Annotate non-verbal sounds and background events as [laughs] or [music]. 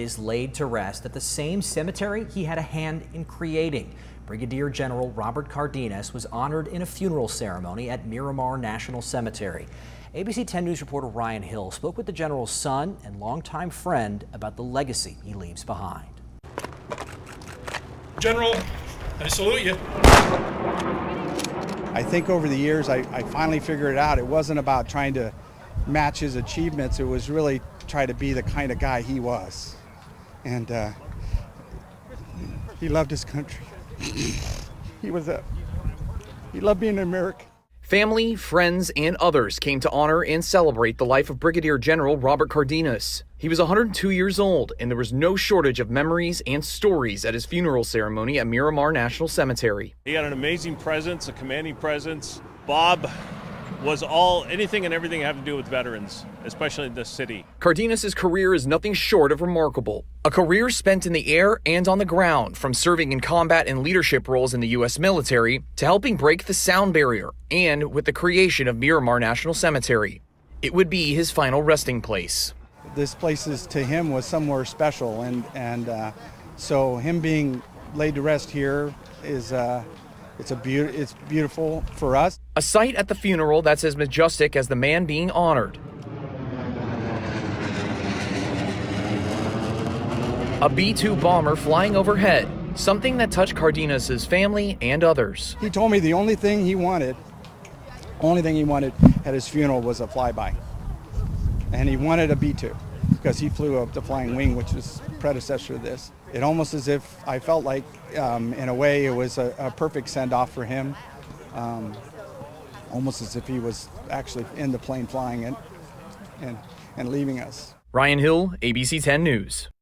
is laid to rest at the same cemetery he had a hand in creating. Brigadier General Robert Cardenas was honored in a funeral ceremony at Miramar National Cemetery. ABC 10 News reporter Ryan Hill spoke with the general's son and longtime friend about the legacy he leaves behind. General, I salute you. I think over the years, I, I finally figured it out. It wasn't about trying to match his achievements. It was really try to be the kind of guy he was. And uh, he loved his country. [laughs] he was a, he loved being an American. Family, friends, and others came to honor and celebrate the life of Brigadier General Robert Cardenas. He was 102 years old, and there was no shortage of memories and stories at his funeral ceremony at Miramar National Cemetery. He had an amazing presence, a commanding presence. Bob was all anything and everything having to do with veterans, especially in this city. Cardenas' career is nothing short of remarkable. A career spent in the air and on the ground, from serving in combat and leadership roles in the U.S. military to helping break the sound barrier, and with the creation of Miramar National Cemetery. It would be his final resting place. This place is to him was somewhere special, and and uh, so him being laid to rest here is. Uh, it's a be- it's beautiful for us. A sight at the funeral that's as majestic as the man being honored. A B 2 bomber flying overhead, something that touched Cardenas' family and others. He told me the only thing he wanted, only thing he wanted at his funeral was a flyby. And he wanted a B 2 because he flew a, the flying wing, which was predecessor to this. It almost as if I felt like, um, in a way, it was a, a perfect send off for him. Um, almost as if he was actually in the plane flying it and, and leaving us. Ryan Hill, ABC 10 News.